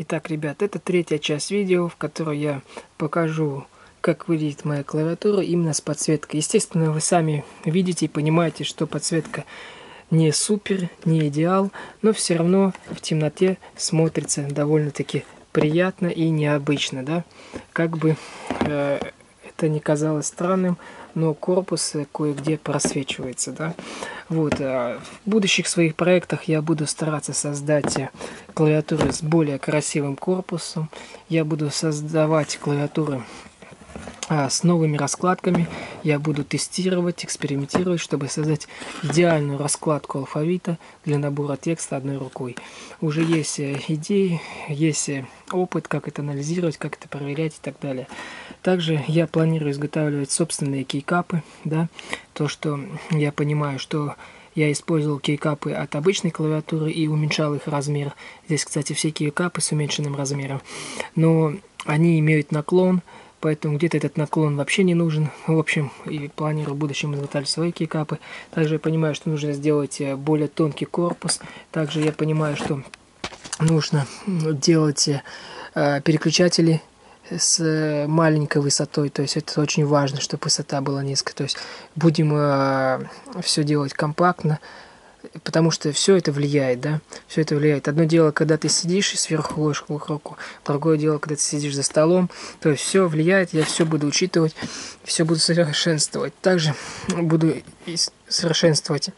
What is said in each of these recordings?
Итак, ребят, это третья часть видео, в которой я покажу, как выглядит моя клавиатура именно с подсветкой. Естественно, вы сами видите и понимаете, что подсветка не супер, не идеал, но все равно в темноте смотрится довольно-таки приятно и необычно, да? Как бы э, это не казалось странным, но корпус кое-где просвечивается, да? Вот, а в будущих своих проектах я буду стараться создать клавиатуры с более красивым корпусом. Я буду создавать клавиатуры с новыми раскладками. Я буду тестировать, экспериментировать, чтобы создать идеальную раскладку алфавита для набора текста одной рукой. Уже есть э, идеи, есть э, опыт, как это анализировать, как это проверять и так далее. Также я планирую изготавливать собственные кейкапы, да, то, что я понимаю, что я использовал кейкапы от обычной клавиатуры и уменьшал их размер. Здесь, кстати, все кейкапы с уменьшенным размером. Но они имеют наклон, поэтому где-то этот наклон вообще не нужен. В общем, и планирую в будущем изготавливать свои кейкапы. Также я понимаю, что нужно сделать э, более тонкий корпус. Также я понимаю, что нужно делать э, переключатели с э, маленькой высотой, то есть это очень важно, чтобы высота была низкая, то есть будем э, все делать компактно, потому что все это влияет, да, все это влияет. Одно дело, когда ты сидишь и сверху ложишь руку, другое дело, когда ты сидишь за столом, то есть все влияет, я все буду учитывать, все буду совершенствовать. Также буду совершенствовать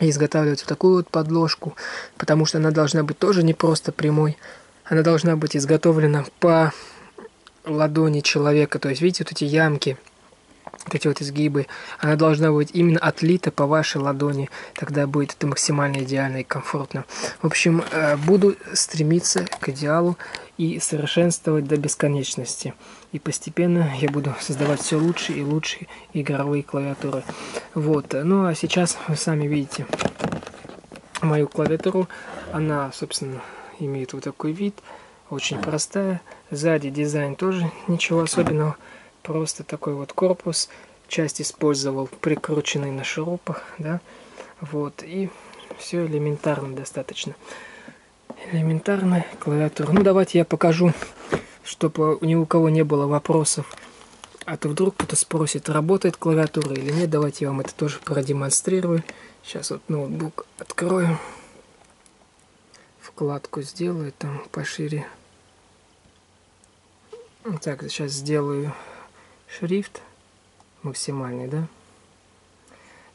и изготавливать вот такую вот подложку, потому что она должна быть тоже не просто прямой, она должна быть изготовлена по ладони человека. То есть, видите, вот эти ямки, вот эти вот изгибы, она должна быть именно отлита по вашей ладони. Тогда будет это максимально идеально и комфортно. В общем, э, буду стремиться к идеалу и совершенствовать до бесконечности. И постепенно я буду создавать все лучше и лучше игровые клавиатуры. Вот. Ну а сейчас вы сами видите мою клавиатуру. Она, собственно, имеет вот такой вид очень простая. Сзади дизайн тоже ничего особенного, просто такой вот корпус. Часть использовал прикрученный на шурупах, да, вот, и все элементарно достаточно. Элементарная клавиатура. Ну, давайте я покажу, чтобы ни у кого не было вопросов. А то вдруг кто-то спросит, работает клавиатура или нет. Давайте я вам это тоже продемонстрирую. Сейчас вот ноутбук открою вкладку сделаю там пошире. Так, сейчас сделаю шрифт максимальный, да?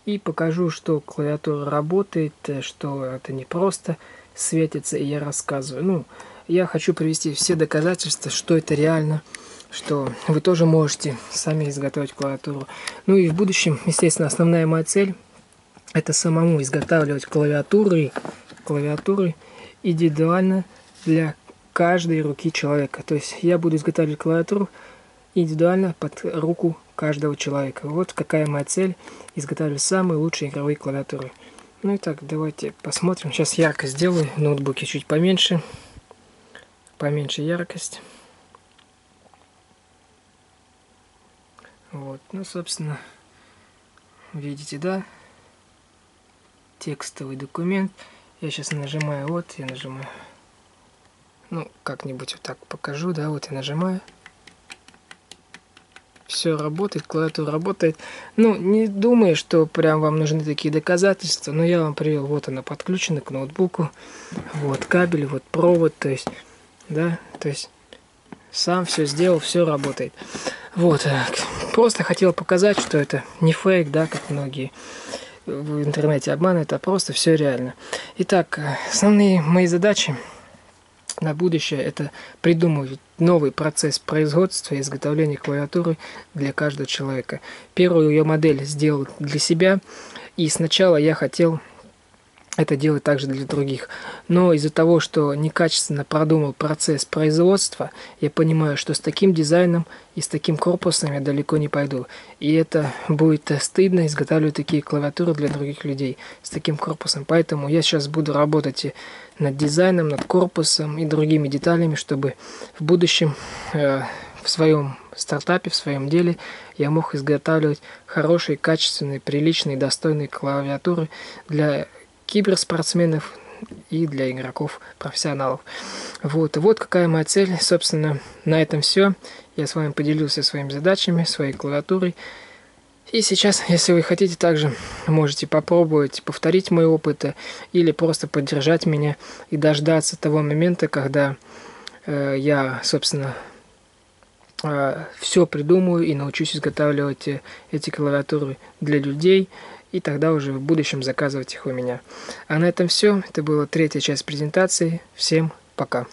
И покажу, что клавиатура работает, что это не просто светится, и я рассказываю. Ну, я хочу привести все доказательства, что это реально, что вы тоже можете сами изготовить клавиатуру. Ну и в будущем, естественно, основная моя цель – это самому изготавливать клавиатуры, клавиатуры, индивидуально для каждой руки человека. То есть я буду изготавливать клавиатуру индивидуально под руку каждого человека. Вот какая моя цель – изготавливать самые лучшие игровые клавиатуры. Ну и так, давайте посмотрим. Сейчас яркость сделаю в ноутбуке чуть поменьше. Поменьше яркость. Вот, ну, собственно, видите, да? Текстовый документ. Я сейчас нажимаю, вот, я нажимаю. Ну, как-нибудь вот так покажу, да, вот я нажимаю. Все работает, клавиатура работает. Ну, не думаю, что прям вам нужны такие доказательства, но я вам привел, вот она подключена к ноутбуку. Вот кабель, вот провод, то есть, да, то есть сам все сделал, все работает. Вот, э, просто хотел показать, что это не фейк, да, как многие в интернете обманывают, а просто все реально. Итак, основные мои задачи на будущее это придумывать новый процесс производства и изготовления клавиатуры для каждого человека. Первую ее модель сделал для себя, и сначала я хотел это делать также для других. Но из-за того, что некачественно продумал процесс производства, я понимаю, что с таким дизайном и с таким корпусом я далеко не пойду. И это будет стыдно изготавливать такие клавиатуры для других людей с таким корпусом. Поэтому я сейчас буду работать над дизайном, над корпусом и другими деталями, чтобы в будущем э, в своем стартапе, в своем деле я мог изготавливать хорошие, качественные, приличные, достойные клавиатуры для киберспортсменов, и для игроков-профессионалов. Вот, вот какая моя цель. Собственно, на этом все. Я с вами поделился своими задачами, своей клавиатурой. И сейчас, если вы хотите, также можете попробовать повторить мой опыт или просто поддержать меня и дождаться того момента, когда э, я, собственно, э, все придумаю и научусь изготавливать э, эти клавиатуры для людей, и тогда уже в будущем заказывать их у меня. А на этом все. Это была третья часть презентации. Всем пока.